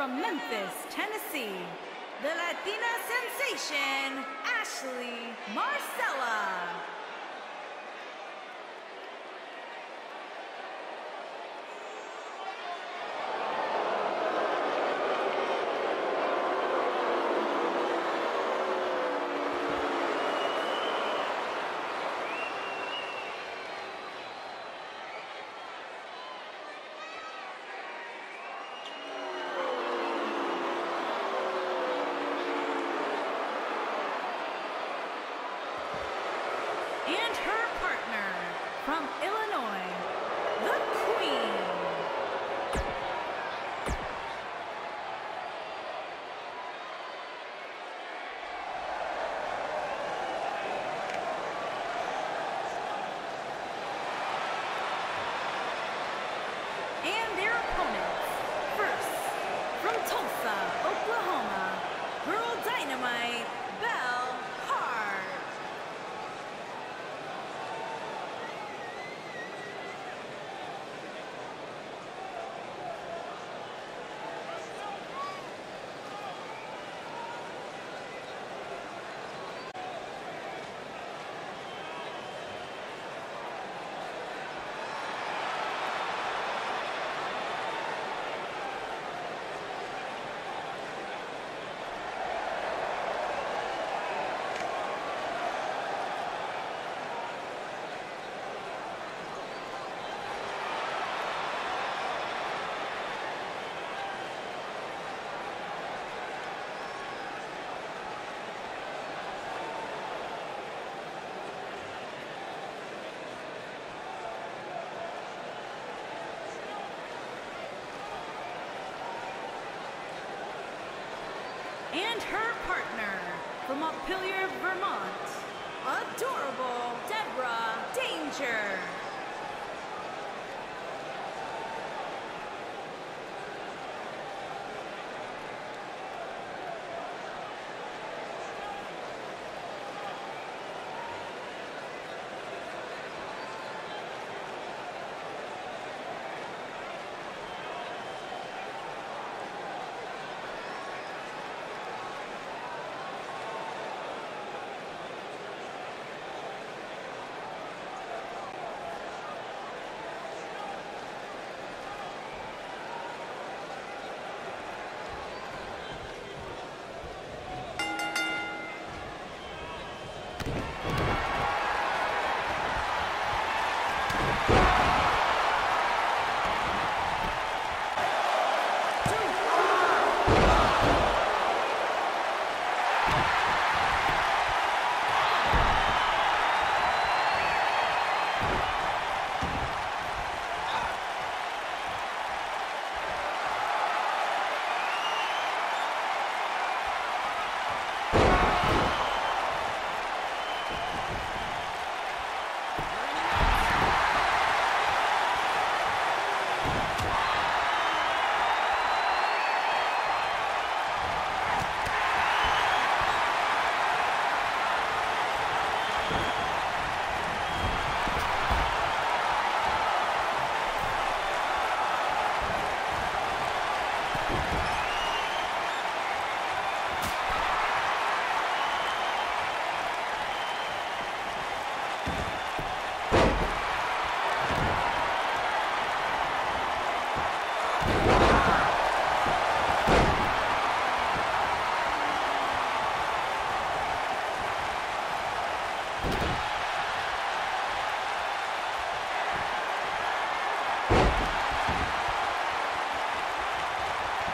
From Memphis, Tennessee, the Latina sensation, Ashley Marcella. And her partner from Montpelier, Vermont, adorable Deborah Danger.